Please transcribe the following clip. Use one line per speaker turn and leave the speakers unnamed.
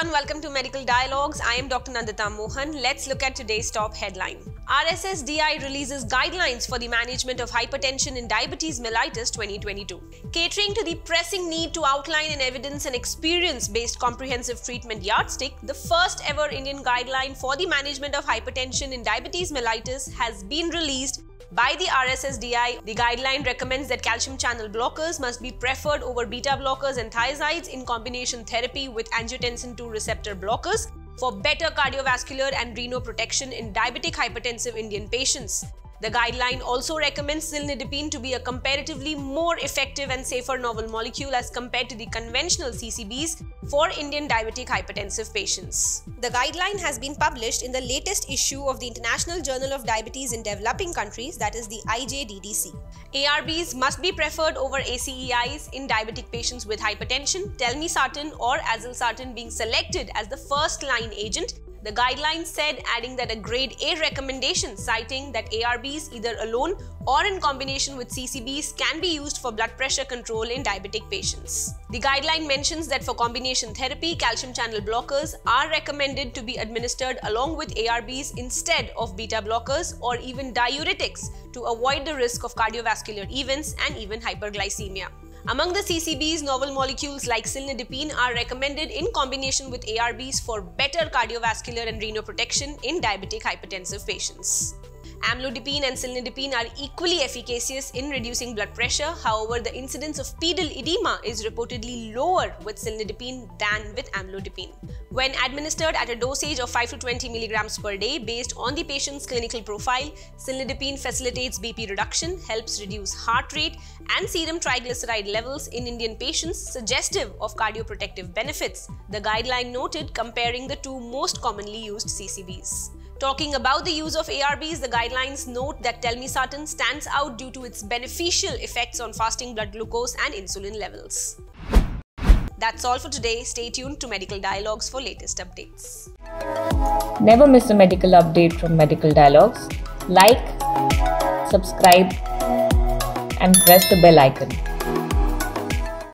And welcome to Medical Dialogues. I am Dr. Nandita Mohan. Let's look at today's top headline. RSSDI releases guidelines for the management of hypertension in diabetes mellitus 2022. Catering to the pressing need to outline an evidence and experience based comprehensive treatment yardstick, the first ever Indian guideline for the management of hypertension in diabetes mellitus has been released by the RSSDI, the guideline recommends that calcium channel blockers must be preferred over beta blockers and thiazides in combination therapy with angiotensin II receptor blockers for better cardiovascular and renal protection in diabetic hypertensive Indian patients. The guideline also recommends cilnidipine to be a comparatively more effective and safer novel molecule as compared to the conventional CCBs for Indian diabetic hypertensive patients. The guideline has been published in the latest issue of the International Journal of Diabetes in Developing Countries, that is the IJDDC. ARBs must be preferred over ACEIs in diabetic patients with hypertension, telmisartan or azilsartan being selected as the first line agent the guidelines said, adding that a grade A recommendation citing that ARBs either alone or in combination with CCBs can be used for blood pressure control in diabetic patients. The guideline mentions that for combination therapy, calcium channel blockers are recommended to be administered along with ARBs instead of beta blockers or even diuretics to avoid the risk of cardiovascular events and even hyperglycemia. Among the CCBs, novel molecules like cilnidipine are recommended in combination with ARBs for better cardiovascular and renal protection in diabetic hypertensive patients. Amlodipine and cilnidipine are equally efficacious in reducing blood pressure. However, the incidence of pedal edema is reportedly lower with cilnidipine than with amlodipine. When administered at a dosage of 5 to 20 milligrams per day based on the patient's clinical profile, cilnidipine facilitates BP reduction, helps reduce heart rate and serum triglyceride levels in Indian patients suggestive of cardioprotective benefits, the guideline noted comparing the two most commonly used CCBs. Talking about the use of ARBs, the guidelines note that telmisartan stands out due to its beneficial effects on fasting blood glucose and insulin levels. That's all for today. Stay tuned to Medical Dialogues for latest updates.
Never miss a medical update from Medical Dialogues. Like, subscribe, and press the bell icon.